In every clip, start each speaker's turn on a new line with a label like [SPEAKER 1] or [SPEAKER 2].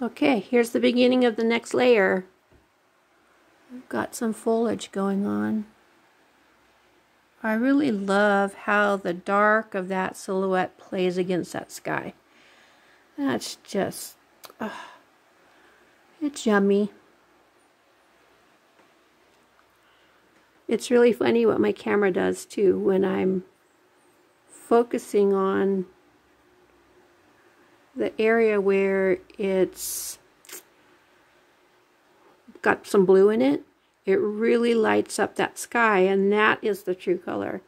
[SPEAKER 1] Okay, here's the beginning of the next layer. We've got some foliage going on. I really love how the dark of that silhouette plays against that sky. That's just, uh, it's yummy. It's really funny what my camera does too when I'm focusing on the area where it's got some blue in it, it really lights up that sky and that is the true color.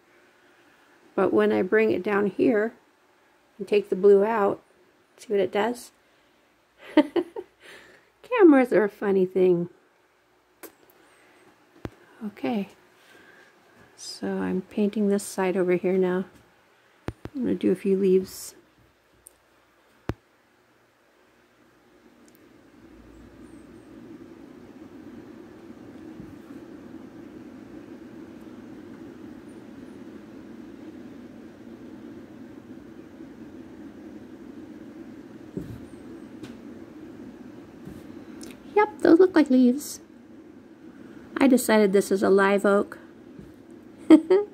[SPEAKER 1] But when I bring it down here and take the blue out, see what it does? Cameras are a funny thing. Okay, so I'm painting this side over here now. I'm going to do a few leaves. Yep, those look like leaves. I decided this is a live oak.